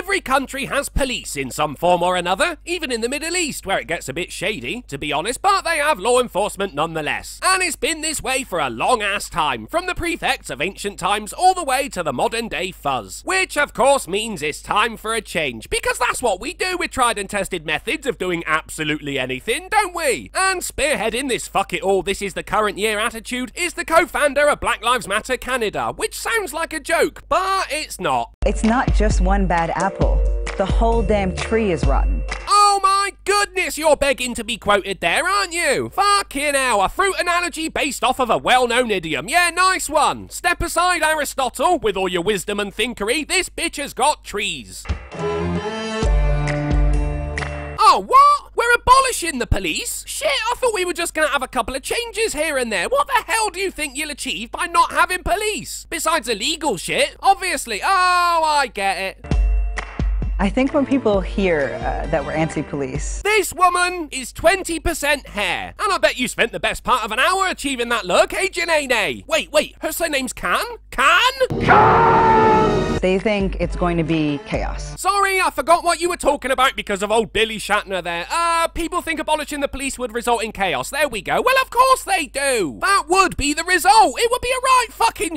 Every country has police in some form or another, even in the Middle East, where it gets a bit shady, to be honest, but they have law enforcement nonetheless. And it's been this way for a long ass time, from the prefects of ancient times all the way to the modern day fuzz. Which, of course, means it's time for a change, because that's what we do with tried and tested methods of doing absolutely anything, don't we? And spearheading this fuck it all, this is the current year attitude is the co founder of Black Lives Matter Canada, which sounds like a joke, but it's not. It's not just one bad apple. The whole damn tree is rotten. Oh my goodness, you're begging to be quoted there, aren't you? Fucking hell, a fruit analogy based off of a well-known idiom. Yeah, nice one. Step aside, Aristotle, with all your wisdom and thinkery. This bitch has got trees. Oh, what? We're abolishing the police? Shit, I thought we were just gonna have a couple of changes here and there. What the hell do you think you'll achieve by not having police? Besides illegal shit, obviously. Oh, I get it. I think when people hear uh, that we're anti-police, This woman is 20% hair. And I bet you spent the best part of an hour achieving that look, hey Janae? Wait, wait, her surname's Khan? Khan? Khan! they think it's going to be chaos. Sorry, I forgot what you were talking about because of old Billy Shatner there. Uh, people think abolishing the police would result in chaos. There we go. Well, of course they do. That would be the result. It would be a right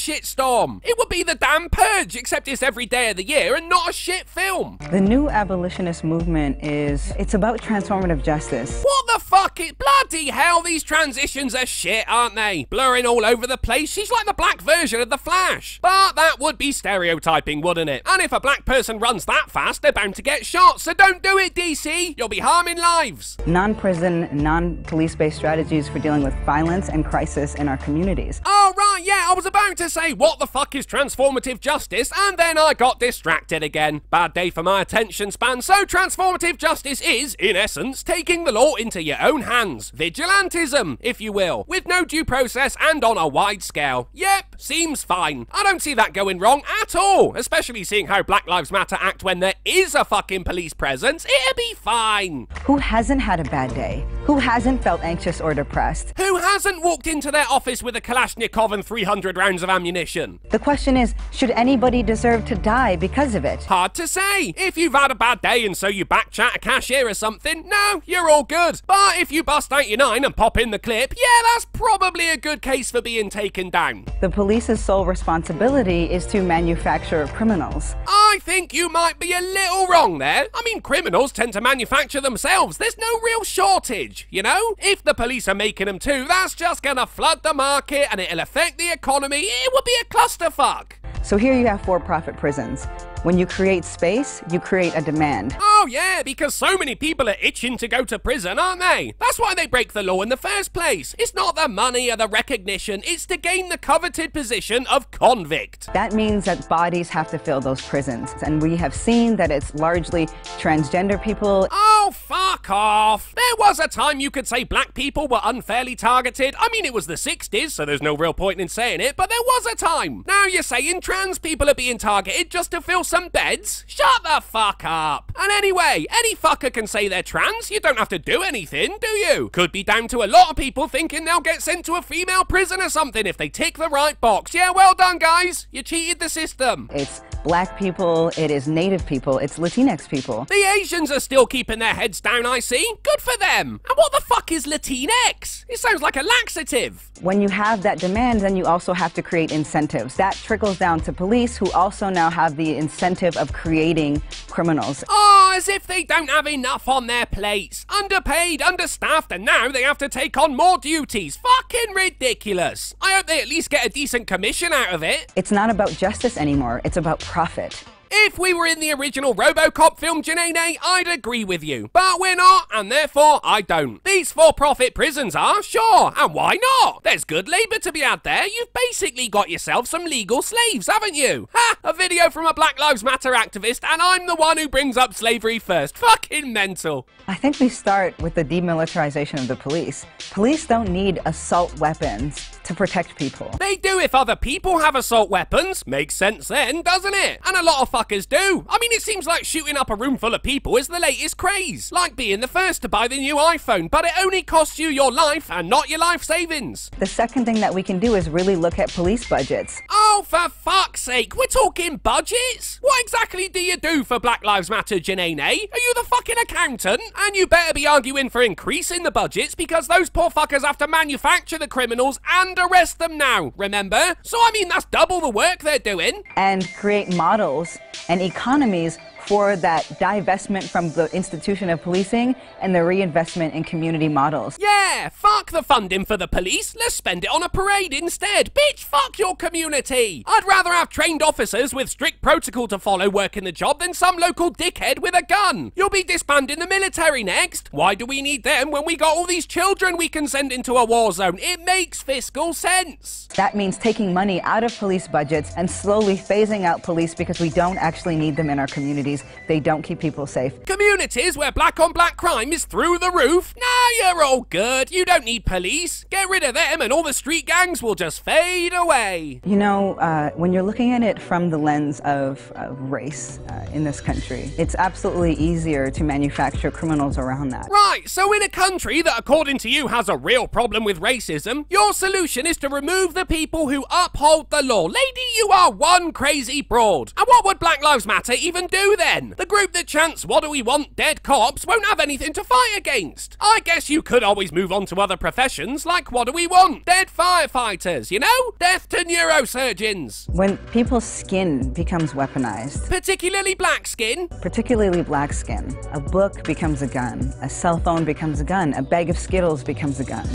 shitstorm. It would be the damn purge, except it's every day of the year and not a shit film. The new abolitionist movement is it's about transformative justice. What the fuck? It bloody hell, these transitions are shit, aren't they? Blurring all over the place. She's like the black version of the Flash. But that would be stereotyping, wouldn't it? And if a black person runs that fast, they're bound to get shot. So don't do it, DC. You'll be harming lives. Non-prison, non-police-based strategies for dealing with violence and crisis in our communities. Oh, right, yeah, I was about to say, what the fuck is transformative justice? And then I got distracted again. Bad day for my attention span. So, transformative justice is, in essence, taking the law into your own hands. Vigilantism, if you will, with no due process and on a wide scale. Yep, seems fine. I don't see that going wrong at all, especially seeing how Black Lives Matter act when there is a fucking police presence. It'll be fine. Who hasn't had a bad day? Who hasn't felt anxious or depressed? Who hasn't walked into their office with a Kalashnikov and 300 rounds of ammunition? The question is, should anybody deserve to die because of it? Hard to say. If you've had a bad day and so you backchat a cashier or something, no, you're all good. But if you bust out your nine and pop in the clip, yeah, that's probably a good case for being taken down. The police's sole responsibility is to manufacture criminals. I think you might be a little wrong there. I mean, criminals tend to manufacture themselves. There's no real shortage, you know? If the police are making them too, that's just gonna flood the market and it'll affect the economy. It would be a clusterfuck. So here you have for-profit prisons. When you create space, you create a demand. Oh, yeah, because so many people are itching to go to prison, aren't they? That's why they break the law in the first place. It's not the money or the recognition, it's to gain the coveted position of convict. That means that bodies have to fill those prisons. And we have seen that it's largely transgender people. Oh, fuck off. There was a time you could say black people were unfairly targeted. I mean, it was the 60s, so there's no real point in saying it, but there was a time. Now you're saying trans people are being targeted just to fill some beds? Shut the fuck up. And anyway, any fucker can say they're trans. You don't have to do anything, do you? Could be down to a lot of people thinking they'll get sent to a female prison or something if they tick the right box. Yeah, well done, guys. You cheated the system. It's black people, it is native people, it's Latinx people. The Asians are still keeping their heads down, I see. Good for them. And what the fuck is Latinx? It sounds like a laxative. When you have that demand, then you also have to create incentives. That trickles down to police, who also now have the incentive of creating criminals. Oh, as if they don't have enough on their plates. Underpaid, understaffed, and now they have to take on more duties. Fucking ridiculous. I hope they at least get a decent commission out of it. It's not about justice anymore, it's about profit. If we were in the original Robocop film, Janene, I'd agree with you. But we're not, and therefore I don't. These for-profit prisons are, sure, and why not? There's good labour to be had there. You've basically got yourself some legal slaves, haven't you? Ha! A video from a Black Lives Matter activist, and I'm the one who brings up slavery first. Fucking mental. I think we start with the demilitarization of the police. Police don't need assault weapons to protect people. They do if other people have assault weapons. Makes sense then, doesn't it? And a lot of fuckers do. I mean, it seems like shooting up a room full of people is the latest craze. Like being the first to buy the new iPhone, but it only costs you your life and not your life savings. The second thing that we can do is really look at police budgets. Oh, for fuck's sake, we're talking budgets? What exactly do you do for Black Lives Matter, Janae? Are you the fucking accountant? And you better be arguing for increasing the budgets because those poor fuckers have to manufacture the criminals and arrest them now, remember? So, I mean, that's double the work they're doing. And create models and economies for that divestment from the institution of policing and the reinvestment in community models. Yeah, fuck the funding for the police. Let's spend it on a parade instead. Bitch, fuck your community. I'd rather have trained officers with strict protocol to follow working the job than some local dickhead with a gun. You'll be disbanding the military next. Why do we need them when we got all these children we can send into a war zone? It makes fiscal sense. That means taking money out of police budgets and slowly phasing out police because we don't actually need them in our communities. They don't keep people safe. Communities where black on black crime is through the roof? Nah, you're all good. You don't need police. Get rid of them and all the street gangs will just fade away. You know, uh, when you're looking at it from the lens of, of race uh, in this country, it's absolutely easier to manufacture criminals around that. Right, so in a country that, according to you, has a real problem with racism, your solution is to remove the people who uphold the law. Lady, you are one crazy broad. And what would Black Lives Matter even do then? The group that chants, What do we want? Dead cops won't have anything to fight against. I guess you could always move on to other professions, like What do we want? Dead firefighters, you know? Death to neurosurgeons. When people's skin becomes weaponized, Particularly black skin. particularly black skin, a book becomes a gun, a cell phone becomes a gun, a bag of Skittles becomes a gun.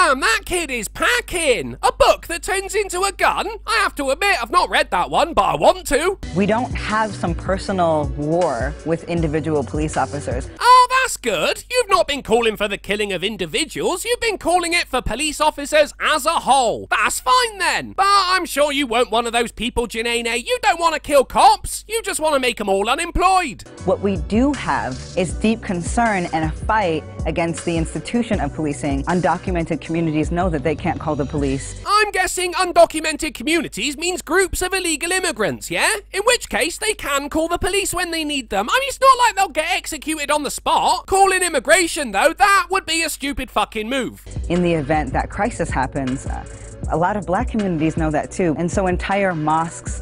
Damn, that kid is packing! A book that turns into a gun? I have to admit, I've not read that one, but I want to. We don't have some personal war with individual police officers. Oh, that's good. You've not been calling for the killing of individuals, you've been calling it for police officers as a whole. That's fine then. But I'm sure you weren't one of those people, Janene. You don't want to kill cops, you just want to make them all unemployed. What we do have is deep concern and a fight against the institution of policing. Undocumented communities know that they can't call the police. I'm guessing undocumented communities means groups of illegal immigrants, yeah? In which case, they can call the police when they need them. I mean, it's not like they'll get executed on the spot. Calling immigration, though, that would be a stupid fucking move. In the event that crisis happens, uh, a lot of black communities know that too. And so entire mosques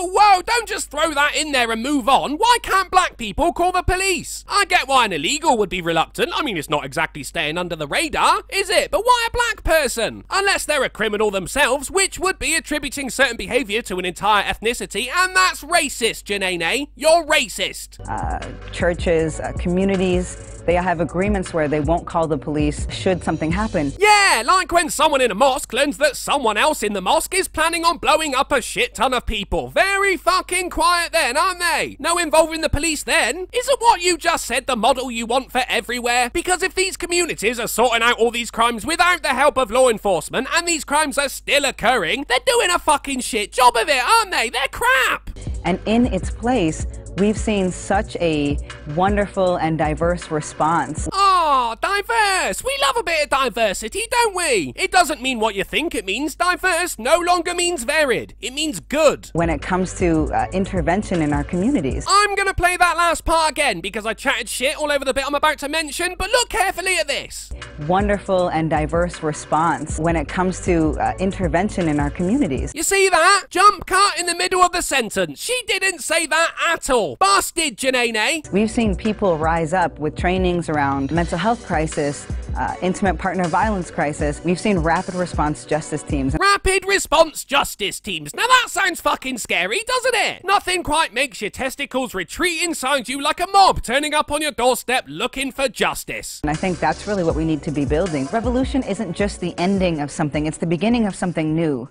Whoa, whoa, don't just throw that in there and move on. Why can't black people call the police? I get why an illegal would be reluctant. I mean, it's not exactly staying under the radar, is it? But why a black person? Unless they're a criminal themselves, which would be attributing certain behavior to an entire ethnicity, and that's racist, Janene. You're racist. uh, churches, uh, communities, they have agreements where they won't call the police should something happen. Yeah, like when someone in a mosque learns that someone else in the mosque is planning on blowing up a shit ton of people. Very fucking quiet then, aren't they? No involving the police then. Isn't what you just said the model you want for everywhere? Because if these communities are sorting out all these crimes without the help of law enforcement and these crimes are still occurring, they're doing a fucking shit job of it, aren't they? They're crap. And in its place, we've seen such a wonderful and diverse response. Oh, diverse! We love a bit of diversity, don't we? It doesn't mean what you think it means. Diverse no longer means varied. It means good. When it comes to uh, intervention in our communities, I'm gonna play that last part again because I chatted shit all over the bit I'm about to mention, but look carefully at this. Wonderful and diverse response when it comes to uh, intervention in our communities. You see that? Jump cut in the middle of the sentence. She didn't say that at all. Busted, Janene. We've seen people rise up with trainings around mental health crisis, uh, intimate partner violence crisis. We've seen rapid response justice teams. Rapid response justice teams. Now that sounds fucking scary, doesn't it? Nothing quite makes your testicles retreat inside you like a mob turning up on your doorstep looking for justice. And I think that's really what we need to be building. Revolution isn't just the ending of something, it's the beginning of something new.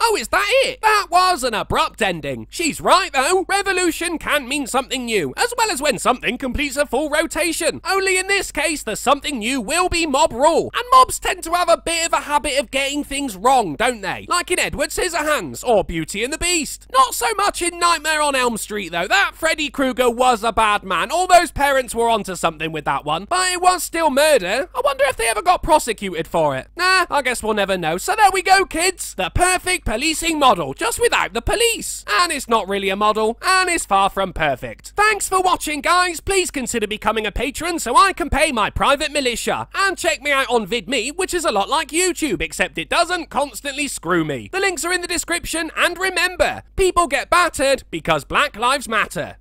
Oh, is that it? That was an abrupt ending. She's right, though. Revolution can mean something new, as well as when something completes a full rotation. Only in this case, the something new will be mob rule. And mobs tend to have a bit of a habit of getting things wrong, don't they? Like in Edward Scissorhands or Beauty and the Beast. Not so much in Nightmare on Elm Street, though. That Freddy Krueger was a bad man. All those parents were onto something with that one. But it was still murder. I wonder if they ever got prosecuted for it. Nah, I guess we'll never know. So there we go, kids. The perfect policing model, just without the police. And it's not really a model, and it's far from perfect. Thanks for watching, guys. Please consider becoming a patron so I can pay my private militia. And check me out on VidMe, which is a lot like YouTube, except it doesn't constantly screw me. The links are in the description, and remember, people get battered because Black Lives Matter.